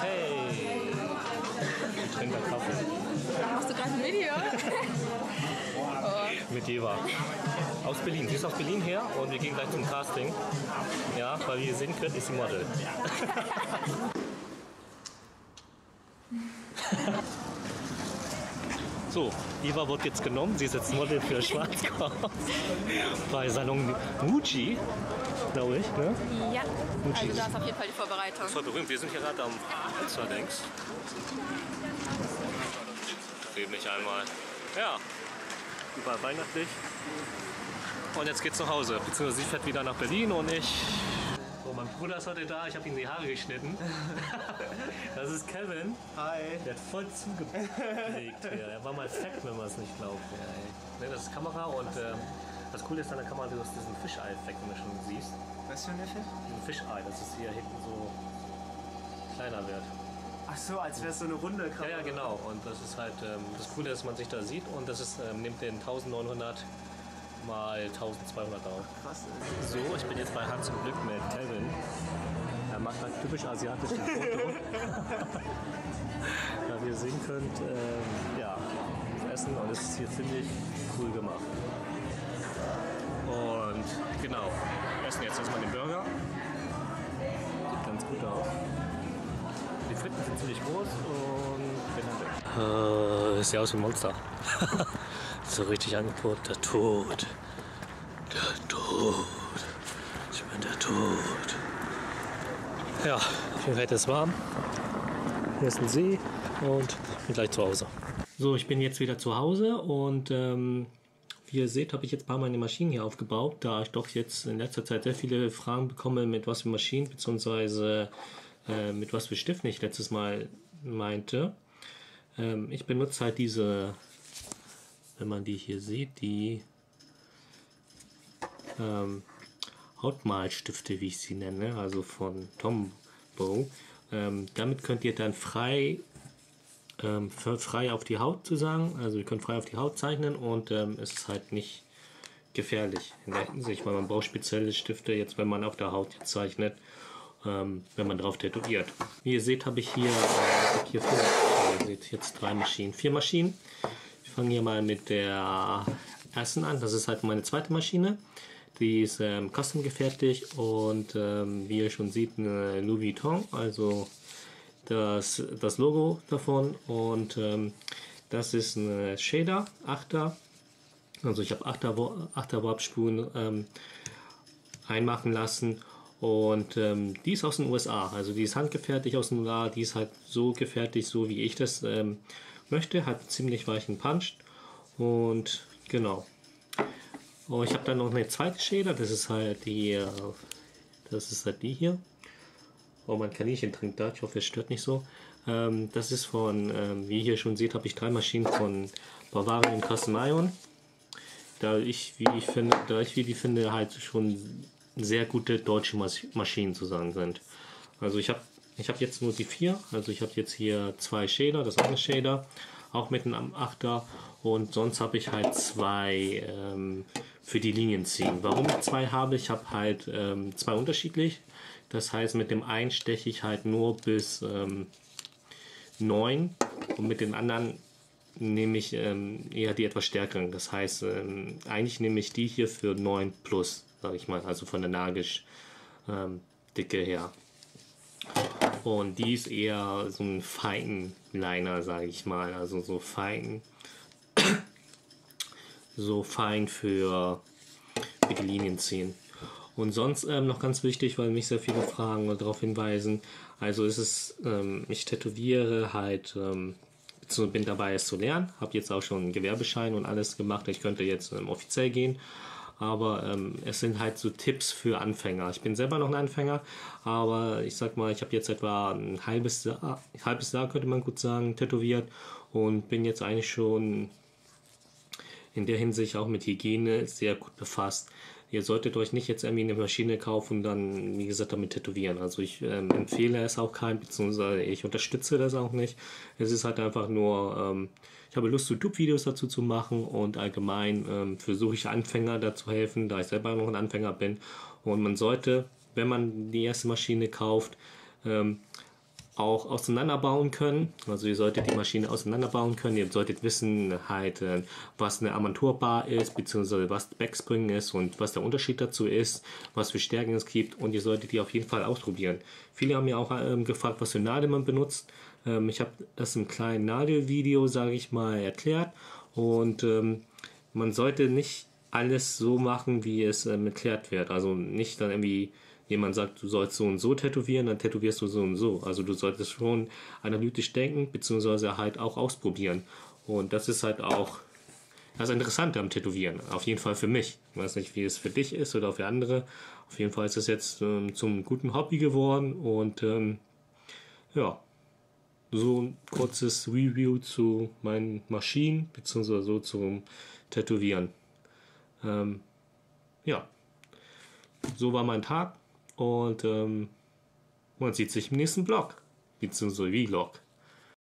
Hey! Ich trinke einen Kaffee Machst du gerade ein Video? mit Eva. Aus Berlin. Sie ist aus Berlin her und wir gehen gleich zum Casting. Ja, weil wie ihr sehen könnt, ist sie Model. So, Eva wird jetzt genommen. Sie ist jetzt Model für Schwarzkopf bei Salon Mucci, glaube ich. Ne? Ja. Mucci. Also da ist auf jeden Fall die Vorbereitung. Voll berühmt. Wir sind hier gerade am Alsterdings. Film mich einmal. Ja, überall weihnachtlich. Und jetzt geht's nach Hause. Beziehungsweise sie fährt wieder nach Berlin und ich. Mein Bruder ist heute da. Ich habe ihm die Haare geschnitten. Das ist Kevin. Hi. Der hat voll zugelegt. Er war mal fett, wenn man es nicht glaubt. Ja. Ne, das ist Kamera und ähm, das Coole ist an der Kamera, du hast diesen Fischei-Effekt, wenn du schon siehst. Was für ein Neffe? Ein Fischei, das ist hier hinten so kleiner wird. Ach so, als wäre es so eine runde Ja, ja, genau. Und das ist halt ähm, das Coole, dass man sich da sieht und das ist, ähm, nimmt den 1900 mal 1200 auf. Krass. So, ich bin jetzt bei Hans im Glück mit Kevin. Er macht halt typisch asiatisch ein Foto. ja, wie ihr sehen könnt, ähm, ja, Essen und es ist hier ziemlich cool gemacht. Und genau, wir essen jetzt erstmal den Burger. Sieht ganz gut aus. Die Fritten sind ziemlich groß und bin dann weg. Äh, sieht aus wie ein Monster. so richtig angeboten. Der Tod. Der Tod. Ich bin der Tod. Ja, auf jeden Fall ist es warm. Hier ist ein See und bin gleich zu Hause. So, ich bin jetzt wieder zu Hause und ähm, wie ihr seht, habe ich jetzt ein paar die Maschinen hier aufgebaut, da ich doch jetzt in letzter Zeit sehr viele Fragen bekomme, mit was für Maschinen bzw. Äh, mit was für Stiften ich letztes Mal meinte. Ähm, ich benutze halt diese, wenn man die hier sieht, die ähm, Hautmalstifte, wie ich sie nenne, also von Tombow. Ähm, damit könnt ihr dann frei ähm, frei auf die Haut zu sagen. Also ihr könnt frei auf die Haut zeichnen und ähm, es ist halt nicht gefährlich in der Hinsicht, weil man braucht spezielle Stifte jetzt, wenn man auf der Haut zeichnet, ähm, wenn man drauf tätowiert. Wie ihr seht, habe ich hier, äh, hab hier vier, äh, ihr seht jetzt drei Maschinen, vier Maschinen. Fange hier mal mit der ersten an. Das ist halt meine zweite Maschine. Die ist ähm, custom gefertigt und ähm, wie ihr schon seht, eine Louis Vuitton, also das, das Logo davon und ähm, das ist ein Shader, 8er. Also ich habe 8er, Wa- 8er Warpspuren ähm, einmachen lassen und ähm, die ist aus den USA. Also die ist handgefertigt aus den USA, die ist halt so gefertigt, so wie ich das ähm, möchte, hat ziemlich weichen Punch und genau. Und ich habe dann noch eine zweite Shader, das ist halt die, äh, das ist halt die hier. Oh, mein Kaninchen trinkt da. Ich hoffe, es stört nicht so. Ähm, das ist von, ähm, wie ihr hier schon seht, habe ich drei Maschinen von Bavarian Custom Iron. Da ich, wie ich finde, da ich wie die finde, halt schon sehr gute deutsche Mas Maschinen zu sagen sind. Also ich habe ich habe jetzt nur die vier. Also ich habe jetzt hier zwei Shader, das eine Shader, auch mit einem Achter. Und sonst habe ich halt zwei ähm, für die Linien ziehen. Warum ich zwei habe? Ich habe halt ähm, zwei unterschiedlich. Das heißt, mit dem einen steche ich halt nur bis ähm, 9 und mit den anderen nehme ich ähm, eher die etwas stärkeren. Das heißt, ähm, eigentlich nehme ich die hier für 9 plus, sage ich mal, also von der Nagisch ähm, her. Und die ist eher so ein fein Liner, sage ich mal, also so fein, so fein für, die Linien ziehen. Und sonst ähm, noch ganz wichtig, weil mich sehr viele fragen und darauf hinweisen. Also ist es, ähm, ich tätowiere halt, ähm, bin dabei es zu lernen. Habe jetzt auch schon einen Gewerbeschein und alles gemacht. Ich könnte jetzt ähm, offiziell gehen. Aber ähm, es sind halt so Tipps für Anfänger. Ich bin selber noch ein Anfänger, aber ich sag mal, ich habe jetzt etwa ein halbes Jahr, halbes Jahr könnte man gut sagen, tätowiert und bin jetzt eigentlich schon in der Hinsicht auch mit Hygiene sehr gut befasst. Ihr solltet euch nicht jetzt irgendwie eine Maschine kaufen und dann, wie gesagt, damit tätowieren. Also ich ähm, empfehle es auch kein, beziehungsweise ich unterstütze das auch nicht. Es ist halt einfach nur, ähm, ich habe Lust, YouTube-Videos dazu zu machen und allgemein ähm, versuche ich Anfänger dazu helfen, da ich selber noch ein Anfänger bin. Und man sollte, wenn man die erste Maschine kauft, ähm, auch auseinanderbauen können. Also ihr solltet die Maschine auseinanderbauen können. Ihr solltet wissen, halt, äh, was eine Armaturbar ist, beziehungsweise was Backspring ist und was der Unterschied dazu ist, was für Stärken es gibt. Und ihr solltet die auf jeden Fall ausprobieren. Viele haben mir auch ähm, gefragt, was für Nadel man benutzt. Ähm, ich habe das im kleinen Nadelvideo, sage ich mal, erklärt. Und ähm, man sollte nicht alles so machen, wie es ähm, erklärt wird. Also nicht dann irgendwie jemand sagt, du sollst so und so tätowieren, dann tätowierst du so und so. Also du solltest schon analytisch denken, beziehungsweise halt auch ausprobieren. Und das ist halt auch das Interessante am Tätowieren. Auf jeden Fall für mich. Ich weiß nicht, wie es für dich ist oder für andere. Auf jeden Fall ist es jetzt ähm, zum guten Hobby geworden und ähm, ja, so ein kurzes Review zu meinen Maschinen, beziehungsweise so zum Tätowieren. Ähm, ja, so war mein Tag und ähm, man sieht sich im nächsten Blog, beziehungsweise Vlog.